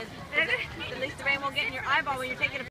is, the, at least the rain won't get in your eyeball when you're taking a